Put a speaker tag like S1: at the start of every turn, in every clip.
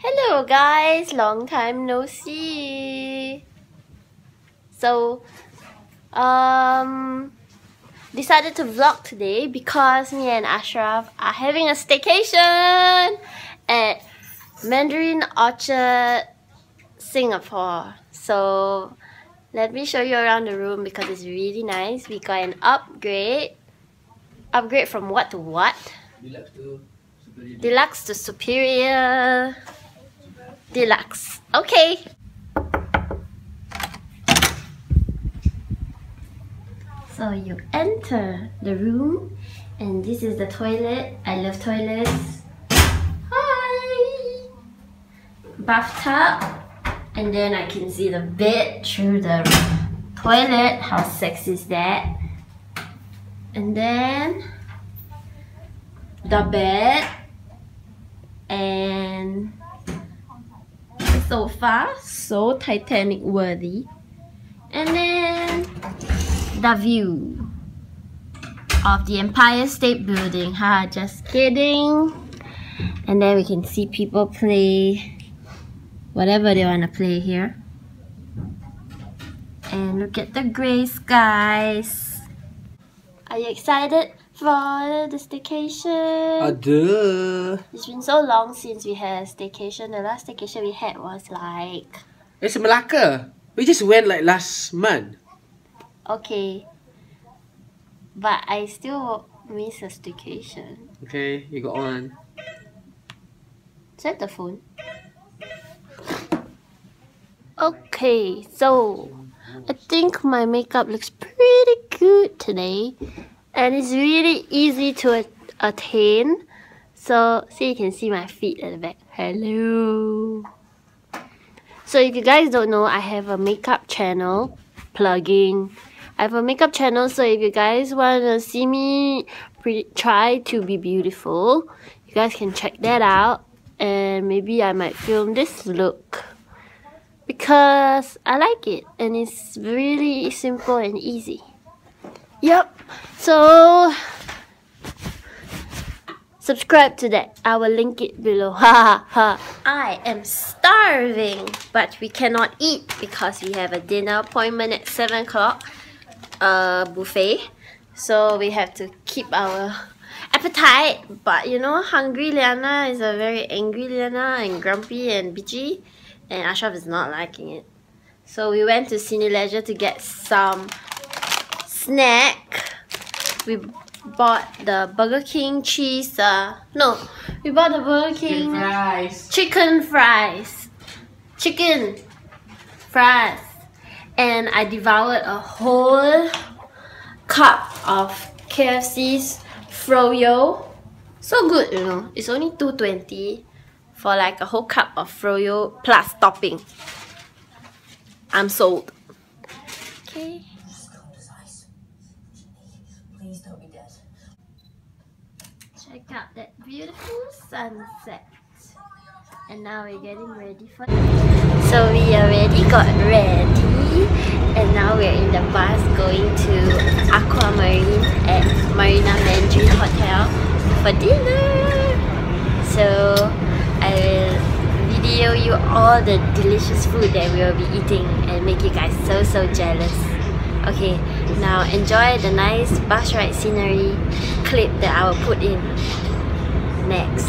S1: Hello guys, long time no see. So, um, decided to vlog today because me and Ashraf are having a staycation at Mandarin Orchard, Singapore. So, let me show you around the room because it's really nice. We got an upgrade. Upgrade from what to what?
S2: Deluxe to superior.
S1: Deluxe to superior. Deluxe. Okay. So you enter the room and this is the toilet. I love toilets. Hi! Bathtub. And then I can see the bed through the toilet. How sexy is that? And then the bed and the sofa so titanic worthy. And then the view of the empire state building. Ha just kidding. And then we can see people play whatever they want to play here. And look at the gray skies. Are you excited for the staycation
S2: Ada.
S1: it's been so long since we had a staycation. The last staycation we had was like
S2: It's Malacca. We just went like last month.
S1: okay, but I still miss a staycation.
S2: Okay, you got on.
S1: Is that the phone? Okay, so I think my makeup looks pretty good today, and it's really easy to attain. So, see, you can see my feet at the back. Hello. So, if you guys don't know, I have a makeup channel. Plugging. I have a makeup channel, so if you guys want to see me try to be beautiful, you guys can check that out. And maybe I might film this look because I like it and it's really simple and easy. Yep. So subscribe to that. I will link it below. Ha ha. I am starving, but we cannot eat because we have a dinner appointment at seven o'clock. Uh, buffet. So we have to keep our appetite. But you know, hungry Lyana is a very angry Lyana and grumpy and bitchy, and Ashraf is not liking it. So we went to Cineleisure to get some snack. We bought the Burger King cheese. Uh, no, we bought the Burger King
S2: fries.
S1: chicken fries. Chicken fries. And I devoured a whole cup of KFC's froyo. So good, you know. It's only 220 for like a whole cup of froyo plus topping. I'm sold. Okay.
S3: Please don't be dead.
S1: Check out that beautiful sunset. And now we're getting ready for So we already got ready and now we're in the bus going to Aquamarine at Marina Mandarin Hotel for dinner. So I will video you all the delicious food that we will be eating and make you guys so so jealous. Okay, now enjoy the nice bus ride scenery clip that I will put in next.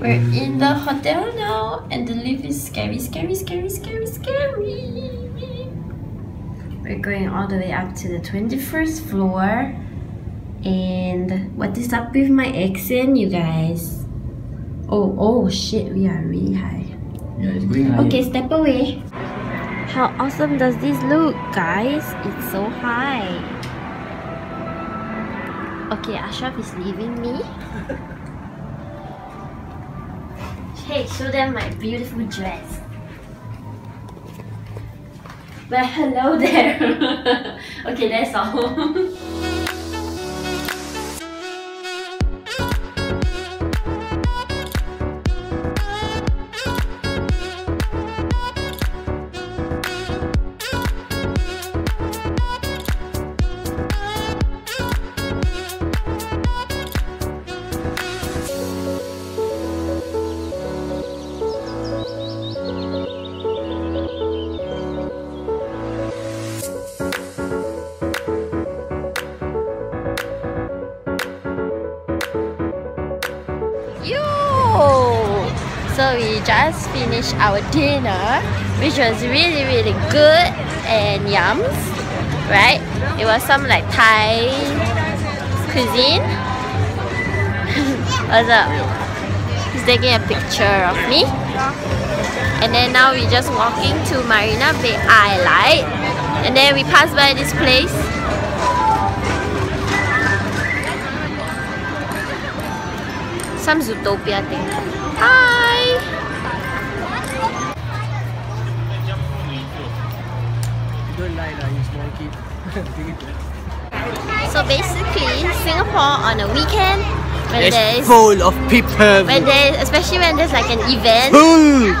S1: We're in the hotel now and the lift is scary, scary, scary, scary, scary. We're going all the way up to the 21st floor. And what is up with my accent, you guys? Oh, oh shit, we are really high.
S2: Yeah, it's going higher.
S1: Okay, step away. How awesome does this look, guys? It's so high. Okay, Ashraf is leaving me. hey, show them my beautiful dress. But hello there. okay, that's all. just finished our dinner, which was really really good and yums, right? It was some like Thai cuisine. What's up? He's taking a picture of me. And then now we're just walking to Marina Bay Light. And then we pass by this place. Some Zootopia thing. Hi! So basically, Singapore on a weekend, when there is
S2: full of people.
S1: when there especially when there's like an event
S2: Full.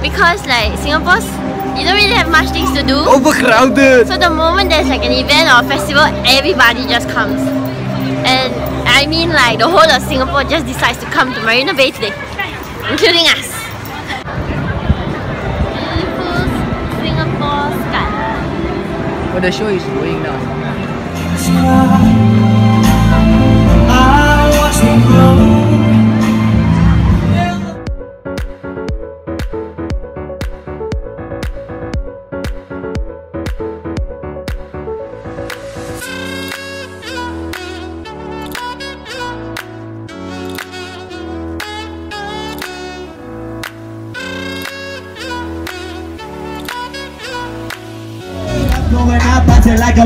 S1: because like Singapore's you don't really have much things to do
S2: Overcrowded.
S1: so the moment there's like an event or a festival everybody just comes and I mean like the whole of Singapore just decides to come to Marina Bay today including us
S2: the show is going now.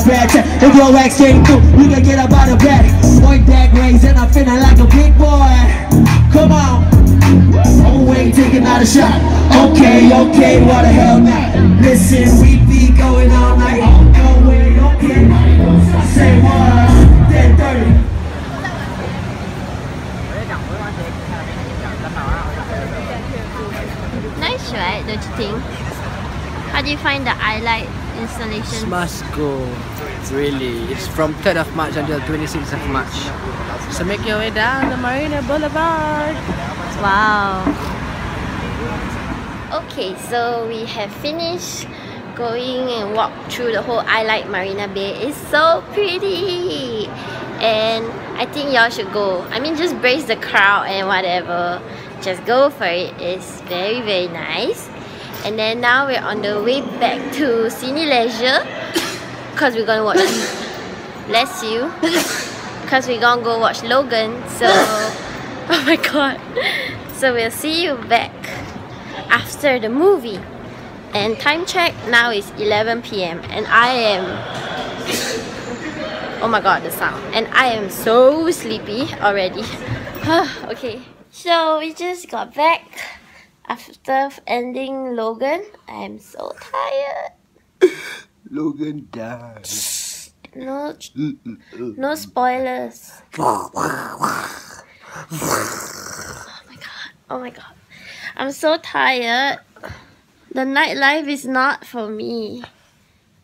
S4: Bad check. If your ex came through, you can get up out of bed. Point that raise and I'm feeling like a big boy. Come on. Wait, taking out a shot. Okay, okay, what the hell now? Listen, we be going all night. No. Say what? Then 30.
S1: nice right don't you think how do you find the I Light installation
S2: Must go. Really. It's from 3rd of March until 26th of March. So make your way down the Marina Boulevard.
S1: Wow. Okay, so we have finished going and walk through the whole I Light Marina Bay. It's so pretty. And I think y'all should go. I mean just brace the crowd and whatever. Just go for it. It's very very nice. And then now we're on the way back to Cineleisure because we're gonna watch Bless You because we're gonna go watch Logan. So, oh my god. So we'll see you back after the movie. And time check now is 11 p.m. and I am oh my god the sound and I am so sleepy already. okay, so we just got back after ending Logan. I am so tired.
S2: Logan died.
S1: No, no spoilers. Oh my god. Oh my god. I'm so tired. The nightlife is not for me.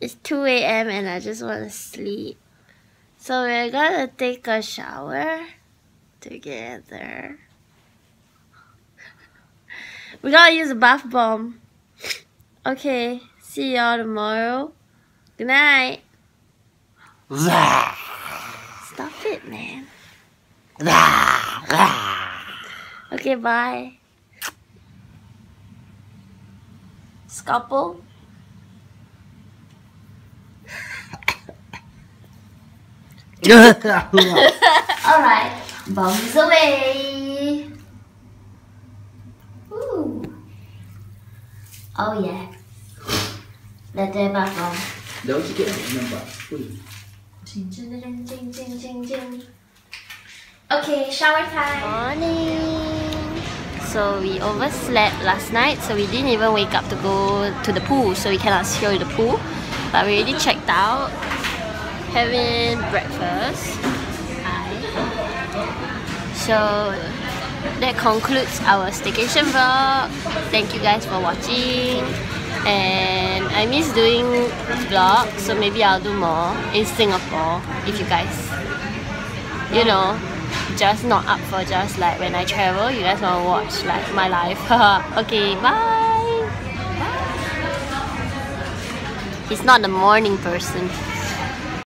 S1: It's 2 a.m. and I just want to sleep. So we're gonna take a shower together. We gotta use a bath bomb. Okay, see y'all tomorrow. Good night. Stop it, man. Okay, bye. Scalpel. Alright, bombs away. Oh yeah. Dah ada bath bomb.
S2: Jauh sikit lah, nampak. Ui.
S1: Ching, ching, ching, ching, ching, ching, ching. Okay, shower time. Morning. So we overslept last night, so we didn't even wake up to go to the pool, so we cannot show you the pool. But we already checked out, having breakfast. Hi. So that concludes our staycation vlog. Thank you guys for watching. And I miss doing vlogs, so maybe I'll do more in Singapore if you guys, you know, just not up for just like when I travel, you guys want to watch like my life. okay, bye. He's not a morning person.